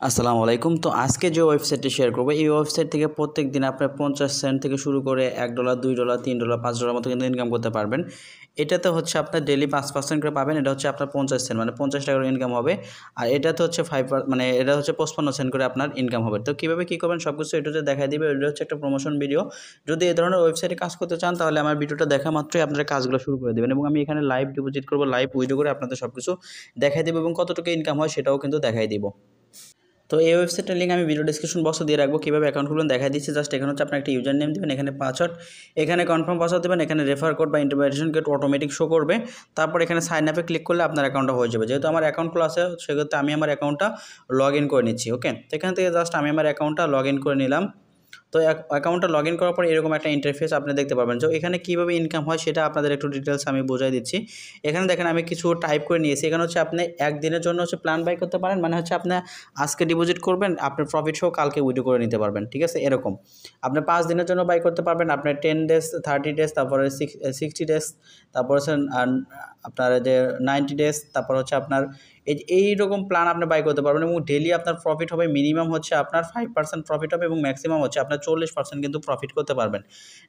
আসসালামু আলাইকুম। তো আজকে যে ওয়েবসাইটটি শেয়ার করব, এই ওয়েবসাইট থেকে প্রত্যেক দিন আপনার পঞ্চাশ সেন্ট থেকে শুরু করে এক ডলার দুই ডলার তিন ডলার পাঁচ ডলার মতো কিন্তু ইনকাম করতে পারবেন। এটাতে হচ্ছে আপনার ডেলি পাঁচ পার্সেন্ট করে পাবেন, এটা হচ্ছে আপনার পঞ্চাশ সেন্ট মানে পঞ্চাশ টাকার ইনকাম হবে। আর এটাতে হচ্ছে ফাইভ মানে এটা হচ্ছে পঁচপান্ন সেন্ট করে আপনার ইনকাম হবে। তো কীভাবে কী করবেন সব কিছু এটাতে দেখাই দিবে, এটা হচ্ছে একটা প্রমোশন ভিডিও যদি এই ধরনের ওয়েবসাইটে কাজ করতে চান, তাহলে আমার ভিডিওটা দেখা মাত্রই আপনারা কাজগুলো শুরু করে দেবেন এবং আমি এখানে লাইভ ডিপোজিট করব লাইভ উইডিও করে আপনাদের সব কিছু দেখাই দেবো এবং কতটুকু ইনকাম হয় সেটাও কিন্তু দেখাই দিব। তো এই ওয়েবসাইটের লিঙ্ক আমি ভিডিও ডিসক্রিপশন বক্সে দিয়ে রাখব, কীভাবে অ্যাকাউন্ট খুলবেন দেখা দিচ্ছি। জাস্ট এখানে হচ্ছে আপনার একটা ইউজার নেম দেবেন, এখানে পাসওয়ার্ড এখানে কনফার্ম পাসওয়ার্ড দেবেন, এখানে রেফার কোড বা ইন্টারভেশন কোড অটোমেটিক শো করবে। তারপর এখানে সাইন আপে ক্লিক করলে আপনার অ্যাকাউন্টটা হয়ে যাবে। যেহেতু আমার অ্যাকাউন্ট খোলা আছে, সেক্ষেত্রে আমি আমার অ্যাকাউন্টটা লগ ইন করে নিচ্ছি ওকে এখান থেকে জাস্ট আমি আমার অ্যাকাউন্টটা লগ ইন করে নিলাম। তো অ্যাকাউন্টটা লগ ইন করার পর এরকম একটা ইন্টারফেস আপনি দেখতে পাবেন। তো এখানে কীভাবে ইনকাম হয় সেটা আপনাদের একটু ডিটেলস আমি বোঝাই দিচ্ছি। এখানে দেখেন আমি কিছু টাইপ করে নিয়েছি। এখানে হচ্ছে আপনি একদিনের জন্য হচ্ছে প্ল্যান বাই করতে পারেন। মানে হচ্ছে আপনি আজকে ডিপোজিট করবেন, আপনার প্রফিট সহ কালকে উইডো করে নিতে পারবেন। ঠিক আছে? এরকম। আপনি পাঁচ দিনের জন্য বাই করতে পারবেন। আপনার টেন ডেজ থার্টি ডেজ তারপরে সিক্সটি ডেজ তারপর হচ্ছে আপনার যে নাইনটি ডেজ তারপর হচ্ছে আপনার এই রকম প্ল্যান আপনি বাই করতে পারবেন এবং ডেলি আপনার প্রফিট হবে মিনিমাম হচ্ছে আপনার ফাইভ পার্সেন্ট প্রফিট হবে এবং ম্যাক্সিমাম হচ্ছে আপনার চল্লিশ পার্সেন্ট কিন্তু প্রফিট করতে পারবেন।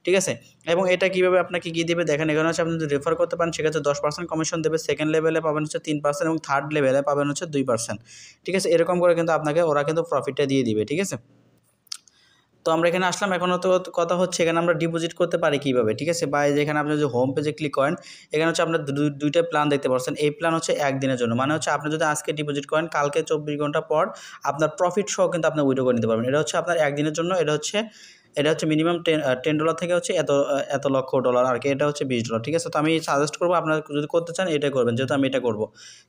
ঠিক আছে? এবং এটা কীভাবে আপনাকে কী দেবে? দেখেন, এখানে হচ্ছে আপনি যদি রেফার করতে পারেন, সেক্ষেত্রে দশ পার্সেন্ট কমিশন দেবে। সেকেন্ড লেভেলে পাবেন হচ্ছে তিন পার্সেন্ট এবং থার্ড লেভেলে পাবেন হচ্ছে দুই পার্সেন্ট ঠিক আছে? এরকম করে কিন্তু আপনাকে ওরা কিন্তু প্রফিটটা দিয়ে দিবে। ঠিক আছে? তো আমরা এখানে আসলাম। এখন তো কথা হচ্ছে এখানে আমরা ডিপোজিট করতে পারি কীভাবে, ঠিক আছে? বা যেখানে আপনি যদি হোম পেজে ক্লিক করেন, এখানে হচ্ছে আপনার দুইটা প্ল্যান দেখতে পাচ্ছেন এই প্ল্যান হচ্ছে একদিনের জন্য। মানে হচ্ছে আপনি যদি আজকে ডিপোজিট করেন, কালকে চব্বিশ ঘণ্টা পর আপনার প্রফিট সহ কিন্তু আপনি উইডো করে নিতে পারবেন। এটা হচ্ছে আপনার একদিনের জন্য, এটা হচ্ছে এটা হচ্ছে মিনিমাম টেন টেন ডলার থেকে হচ্ছে এত এত লক্ষ ডলার আর কি। এটা হচ্ছে বিশ ডলার ঠিক আছে? তো আমি সাজেস্ট করব, আপনারা যদি করতে চান এটাই করবেন, যেহেতু আমি এটা করব।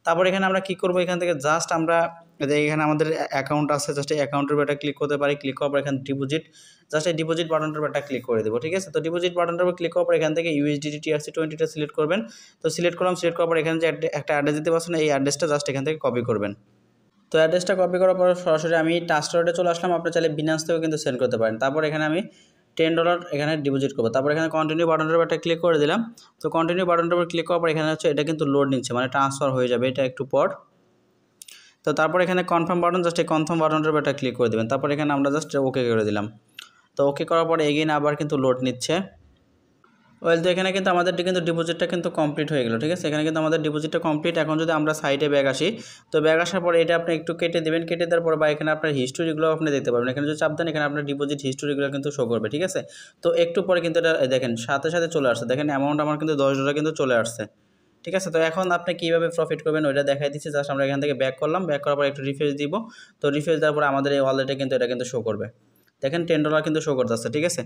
তারপর এখানে আমরা কী করব? এখান থেকে জাস্ট আমরা এখানে আমাদের অ্যাকাউন্ট আছে জাস্ট অ্যাকাউন্টের উপর ক্লিক করতে পারি। ক্লিক করার পর এখানে ডিপোজিট জাস্ট এই ডিপোজিট বাটনটার একটা ক্লিক করে দেবো, ঠিক আছে? তো ডিপোজিট বাটনটার উপর ক্লিক করার পর এখান থেকে ইউএসডিটি টিআরসি টোয়েন্টিটা সিলেক্ট করবেন। তো সিলেক্ট করলাম সিলেক্ট করার পর এখানে যে একটা অ্যাড্রেস দিতে পারছেন এই অ্যাড্রেসটা জাস্ট এখান থেকে কপি করবেন। তো অ্যাড্রেসটা কপি করার পর সরাসরি আমি টাস্টারে চলে আসলাম। আপনি চাইলে বিনান্স থেকেও কিন্তু সেন্ড করতে পারেন। তারপর এখানে আমি টেন ডলার এখানে ডিপোজিট করব। তারপর এখানে কন্টিনিউ বাটনটার উপর একটা ক্লিক করে দিলাম। তো কন্টিনিউ বাটনটার উপর ক্লিক করার পর এখানে হচ্ছে এটা কিন্তু লোড নিচ্ছে মানে ট্রান্সফার হয়ে যাবে। এটা একটু পর। তো তারপর এখানে কনফার্ম বাটন জাস্ট এই কনফার্ম বাটনটার উপর একটা ক্লিক করে দেবেন। তারপর এখানে আমরা জাস্ট ওকে করে দিলাম। তো ওকে করার পরে এগেইন আবার কিন্তু লোড নিচ্ছে। ওয়েল তো এখানে কিন্তু আমাদের কিন্তু ডিপোজিটটা কিন্তু কমপ্লিট হয়ে গেলো, ঠিক আছে? এখানে কিন্তু আমাদের ডিপোজিটটা কমপ্লিট এখন যদি আমরা সাইডে ব্যাগ আসি, তো ব্যাগ আসার পরে এটা আপনি একটু কেটে দেবেন। কেটে দেওয়ার পর বা এখানে আপনার হিস্টোরিগুলো আপনি দেখতে পাবেন এখানে যদি চাপ দেন, এখানে আপনার ডিপোজিট হিস্টোরিগুলো কিন্তু শো করবে, ঠিক আছে? তো একটু পরে কিন্তু এটা দেখেন, সাথে সাথে চলে আসছে। দেখেন অ্যামাউন্ট আমার কিন্তু দশ ডলার কিন্তু চলে আসছে, ঠিক আছে? তো এখন আপনি কীভাবে প্রফিট করবেন ওইটা দেখাই দিচ্ছি। জাস্ট আমরা এখান থেকে ব্যাক করলাম। ব্যাক করার পর একটু রিফ্রেশ দিব। তো রিফ্রেশ দেওয়ার পর আমাদের এই ওয়ালেটে কিন্তু এটা কিন্তু শো করবে। দেখেন টেন ডলার কিন্তু শো করতে করতেছে, ঠিক আছে?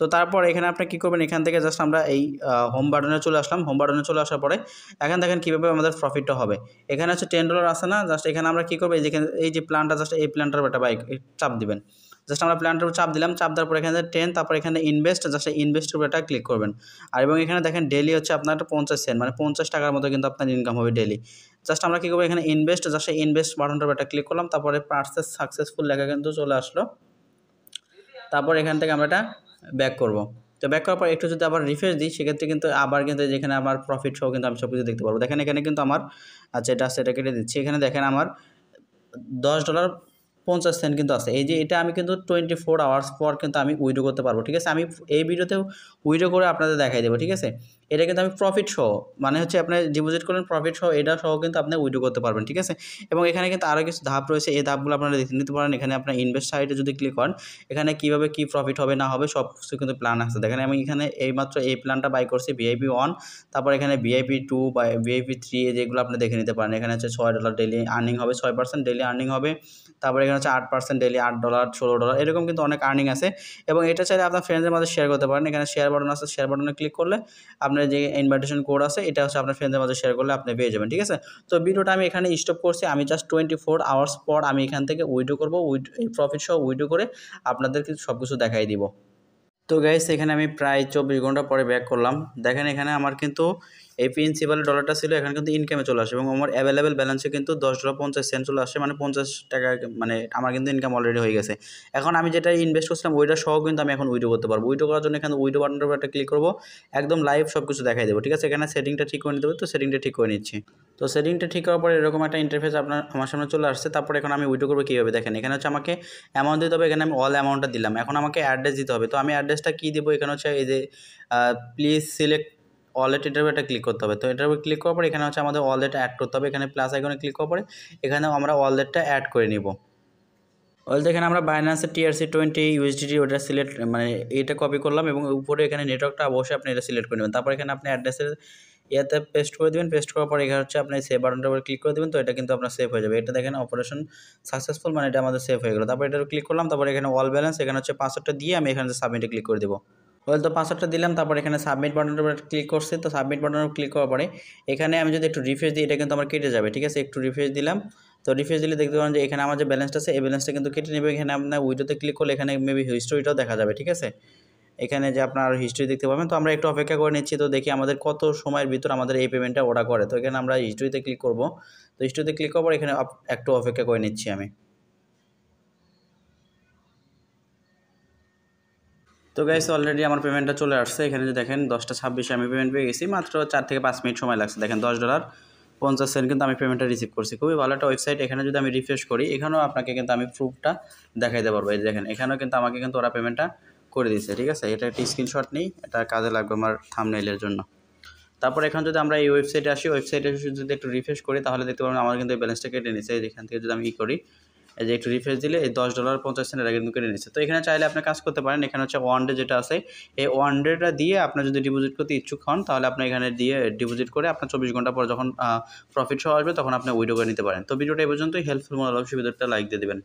তো তারপর এখানে আপনি কী করবেন? এখান থেকে জাস্ট আমরা এই হোম বাটনে চলে আসলাম। হোম বাটনে চলে আসার পরে এখন দেখেন কীভাবে আমাদের প্রফিটটা হবে। এখানে হচ্ছে টেন ডলার আসে না? জাস্ট এখানে আমরা কী করব? যেখানে, এই যে প্ল্যানটা জাস্ট এই প্ল্যানটার একটা বাইক চাপ দিবেন। জাস্ট আমরা প্ল্যানটার উপর চাপ দিলাম। চাপ দেওয়ার পর এখানে টেন তারপর এখানে ইনভেস্ট জাস্ট ইনভেস্টের উপর একটা ক্লিক করবেন। আর এবং এখানে দেখেন ডেলি হচ্ছে আপনার পঞ্চাশ সেন্ট মানে পঞ্চাশ টাকার মতো কিন্তু আপনার ইনকাম হবে ডেলি জাস্ট আমরা কী করব? এখানে ইনভেস্ট জাস্ট ইনভেস্ট বাটনটার উপর একটা ক্লিক করলাম। তারপরে পার্সেস সাকসেসফুল লেখা কিন্তু চলে আসলো। তারপর এখান থেকে আমরা এটা ব্যাক করব। তো ব্যাক করার পর একটু যদি আবার রিফ্রেশ দিই, সেক্ষেত্রে কিন্তু আবার কিন্তু যেখানে আমার প্রফিট সহ কিন্তু আমি সব কিছু দেখতে পারব। দেখেন এখানে কিন্তু আমার আচ্ছা এটা সেটা কেটে দিচ্ছি। এখানে দেখেন আমার দশ ডলার পঞ্চাশ সেন্ট কিন্তু আছে। এই যে এটা আমি কিন্তু টোয়েন্টি ফোর আওয়ার্স পর কিন্তু আমি উইডো করতে পারব, ঠিক আছে? আমি এই ভিডিওতেও উইডো করে আপনাদের দেখাই দেবো, ঠিক আছে? এটা কিন্তু আমি প্রফিট সহ মানে হচ্ছে আপনি ডিপোজিট করেন প্রফিট সহ, এটা সহ কিন্তু আপনি উইডো করতে পারবেন, ঠিক আছে? এবং এখানে কিন্তু আরও কিছু ধাপ রয়েছে, এই ধাপগুলো আপনারা দেখে নিতে পারেন। এখানে আপনার ইনভেস্ট সাইটে যদি ক্লিক করেন, এখানে কীভাবে কী প্রফিট হবে না হবে সব কিছু কিন্তু প্ল্যান আছে। দেখেন আমি এখানে এইমাত্র এই প্ল্যানটা বাই করছি ভিআইপি ওয়ান তারপর এখানে ভিআইপি টু বা ভিআইপি থ্রি যেগুলো আপনি দেখে নিতে পারেন। এখানে হচ্ছে ছয় ডলার ডেলি আর্নিং হবে, ছয় পার্সেন্ট ডেলি আর্নিং হবে, তারপর এখানে হচ্ছে আট পার্সেন্ট ডেলি আট ডলার ষোলো ডলার এরকম কিন্তু অনেক আর্নিং আছে। এবং এটা চাইলে আপনার ফ্রেন্ডদের মাঝে শেয়ার করতে পারেন। এখানে শেয়ার বাটন আছে শেয়ার বাটনে ক্লিক করলে আপনার যে ইনভাইটেশন কোড আছে, এটা হচ্ছে আপনার ফ্রেন্ডের মাঝে শেয়ার করলে আপনি পেয়ে যাবেন, ঠিক আছে? তো ভিডিওটা আমি এখানে স্টপ করছি। আমি জাস্ট টোয়েন্টি ফোর আওয়ার্স পর আমি এখান থেকে উইডো করব উইড প্রফিট সহ উইডো করে আপনাদের কিন্তু সব কিছু দেখাই দিব। তো গাইস এখানে আমি প্রায় চব্বিশ ঘণ্টা পরে ব্যাক করলাম। দেখেন এখানে আমার কিন্তু এই প্রিন্সিপাল ডলারটা ছিল, এখানে কিন্তু ইনকামে চলে আসে এবং আমার অ্যাভেলেবেল ব্যালেন্সে কিন্তু দশ ডলার পঞ্চাশ সেন্ট চলে আসে মানে পঞ্চাশ টাকা মানে আমার কিন্তু ইনকাম অলরেডি হয়ে গেছে। এখন আমি যেটা ইনভেস্ট করছিলাম, ওইটা সহ কিন্তু আমি এখন উইডো করতে পারব। উইডো করার জন্য এখানে উইডো বাটনটার উপর একটা ক্লিক করব, একদম লাইভ সব কিছু দেখাই দেবো, ঠিক আছে? এখানে সেটিংটা ঠিক করে নিতে হবে, তো সেটিংটা ঠিক করে নিচ্ছি। তো সেটিংটা ঠিক করার পরে এরকম একটা ইন্টারফেস আপনার, আমার সামনে চলে আসছে, তারপরে এখন আমি উইডো করব কীভাবে? দেখেন, এখানে হচ্ছে আমাকে অ্যামাউন্ট দিতে হবে, এখানে আমি অল অ্যামাউন্টটা দিলাম। এখন আমাকে অ্যাড্রেস দিতে হবে। তো আমি অ্যাড্রেসটা কী দেবো? এখানে হচ্ছে এই যে প্লিজ সিলেক্ট ওয়ালেট উপর একটা ক্লিক করতে হবে। তো উপর ক্লিক করার পর এখানে হচ্ছে আমাদের ওয়ালেট অ্যাড করতে হবে। এখানে প্লাস আইকনে ক্লিক করার পরে এখানে আমরা ওয়ালেটটা অ্যাড করে নিব। ওয়েল এখানে আমরা বাইন্যান্সের টিআরসি টোয়েন্টি ইউএসডিটি ওটা সিলেক্ট মানে এটা কপি করলাম এবং উপরে এখানে নেটওয়ার্কটা অবশ্যই আপনি এটা সিলেক্ট করে নেবেন। তারপর এখানে আপনি অ্যাড্রেসের ইয়াতে পেস্ট করে দেবেন। পেস্ট করার পর এখানে হচ্ছে আপনি সেভ বাটনটার উপর ক্লিক করে দেবেন। তো এটা কিন্তু আপনার সেভ হয়ে যাবে। এটা দেখেন অপারেশন সাকসেসফুল মানে এটা আমাদের সেভ হয়ে গেলো। তারপর এটা ক্লিক করলাম। তারপর এখানে অল ব্যালেন্স এখানে হচ্ছে পাসওয়ার্ডটা দিয়ে আমি এখানে সাবমিটে ক্লিক করে দেবো। ওয়েল তো পাসওয়ার্ডটা দিলাম, তারপর এখানে সাবমিট বাটনের উপর ক্লিক করছি, তো সাবমিট বাটনের ক্লিক করার পরে এখানে আমি যদি একটু রিফ্রেশ দিই, এটা কিন্তু আমার কেটে যাবে, ঠিক আছে? একটু রিফ্রেশ দিলাম, তো রিফ্রেশ দিলে দেখতে পাবেন যে এখানে আমার যে ব্যালেন্সটা আছে, এই ব্যালেন্সটা কিন্তু কেটে নেবে। এখানে আপনার উইডোতে ক্লিক করলে এখানে মেবি হিস্ট্রিটাও দেখা যাবে, ঠিক আছে? এখানে যে আপনার হিস্ট্রি দেখতে পাবেন, তো আমরা একটু অপেক্ষা করে নিচ্ছি, তো দেখি আমাদের কত সময়ের ভিতর আমাদের এই পেমেন্টটা ওরা করে। তো এখানে আমরা হিস্ট্রিতে ক্লিক করব, তো হিস্ট্রিতে ক্লিক করার পর এখানে একটু অপেক্ষা করে নিচ্ছি আমি। তো গাইস অলরেডি আমার পেমেন্টটা চলে আসছে। এখানে যে দেখেন, দশটা ছাব্বিশে আমি পেমেন্ট পেয়ে গেছি। মাত্র চার থেকে পাঁচ মিনিট সময় লাগছে। দেখেন, দশ ডলার পঞ্চাশ সেন্ট কিন্তু আমি পেমেন্টটা রিসিভ করছি। খুবই ভালো একটা ওয়েবসাইট এখানে যদি আমি রিফ্রেশ করি, এখানেও আপনাকে কিন্তু আমি প্রুফটা দেখাইতে পারব। এই দেখেন, এখানেও কিন্তু আমাকে কিন্তু ওরা পেমেন্টটা করে দিয়েছে। ঠিক আছে? এটা একটি স্ক্রিনশট নেই। এটা কাজে লাগবে আমার থামনেইলের জন্য। তারপর এখন যদি আমরা এই ওয়েবসাইটে আসি ওয়েবসাইটে যদি একটু রিফ্রেশ করি, তাহলে দেখতে পাবেন আমার কিন্তু ব্যালেন্সটা কেটে নিচ্ছে এখান থেকে যদি আমি ই করি এই যে একটু রিফ্রেশ দিলে এই দশ ডলার পঞ্চাশ সেন্ট এটা কিন্তু কেটে নিচ্ছে। তো এখানে চাইলে আপনি কাজ করতে পারেন। এখানে হচ্ছে ওয়ান ডে যেটা আছে, এই ওয়ান ডেটা দিয়ে আপনার যদি ডিপোজিট করতে ইচ্ছুক হন, তাহলে আপনি এখানে দিয়ে ডিপোজিট করে আপনার চব্বিশ ঘণ্টা পর যখন প্রফিট সহ আসবে, তখন আপনি উইডো করে নিতে পারেন। তো ভিডিওটা এই পর্যন্তই। হেল্পফুল মনে হবে সুবিধাটা লাইক দিয়ে দেবেন।